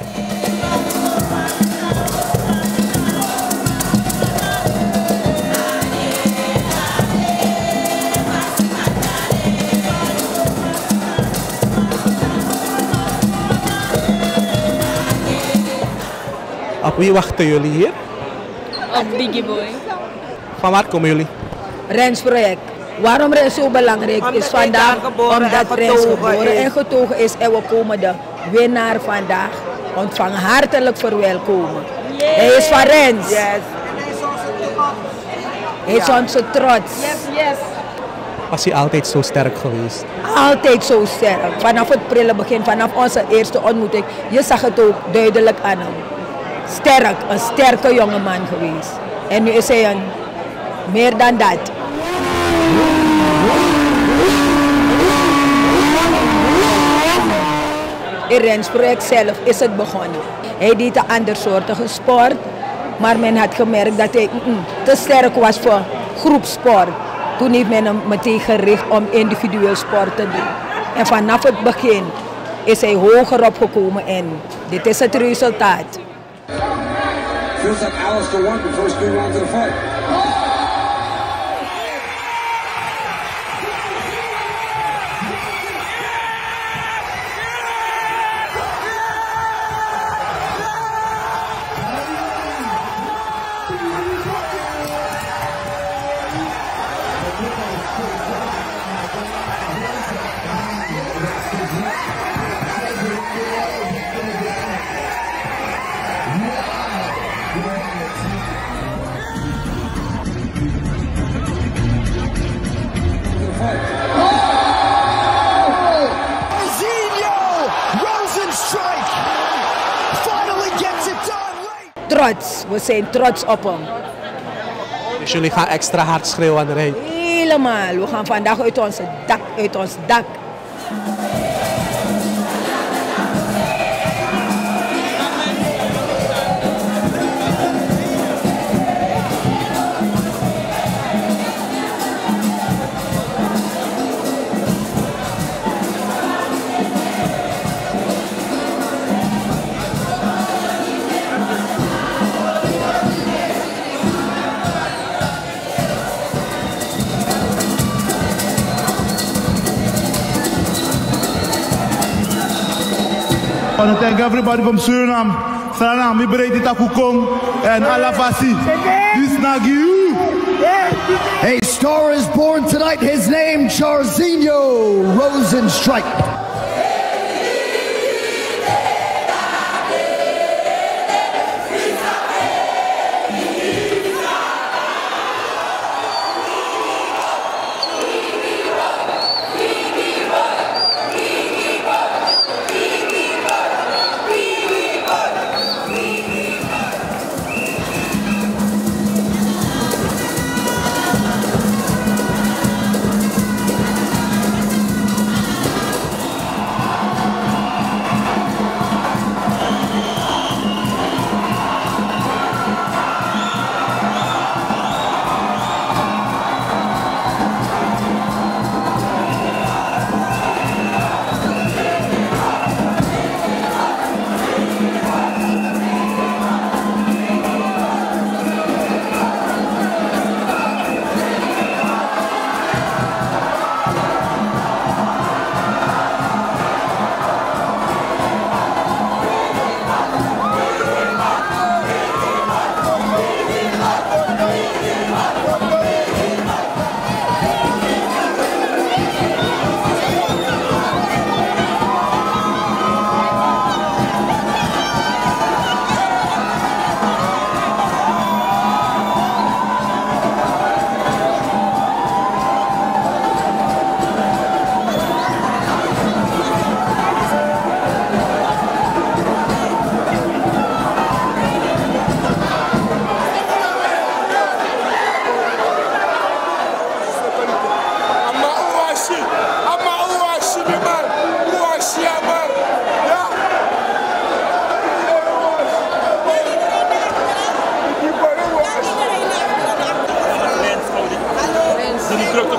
Op wie wachten jullie hier? Op Biggie Boy. Van waar komen jullie? Rensproject. Waarom Rens zo belangrijk Omdat is vandaag? Omdat en Rens geboren is. en getogen is. En we komen de winnaar vandaag ontvangen. Hartelijk verwelkomen. Hij is van Rens. Yes. Hij is onze trots. Yes. Was hij altijd zo sterk geweest? Altijd zo sterk. Vanaf het prille begin, vanaf onze eerste ontmoeting. Je zag het ook duidelijk aan hem. Sterk, een sterke jongeman geweest. En nu is hij een meer dan dat. In Rensproject zelf is het begonnen. Hij deed een andersoortige sport, maar men had gemerkt dat hij mm, te sterk was voor groepsport. Toen heeft men hem meteen gericht om individueel sport te doen. En vanaf het begin is hij hoger opgekomen en dit is het resultaat. Feels like. Trots, we zijn trots op hem. Dus jullie gaan extra hard schreeuwen wanneer hij... Helemaal, we gaan vandaag uit ons dak, uit ons dak. Want to thank everybody from Suriname. Suriname, mi bereid and Alavasi. This Nagu. A star is born tonight. His name, Charzinho Rosenstrike.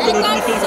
Gracias.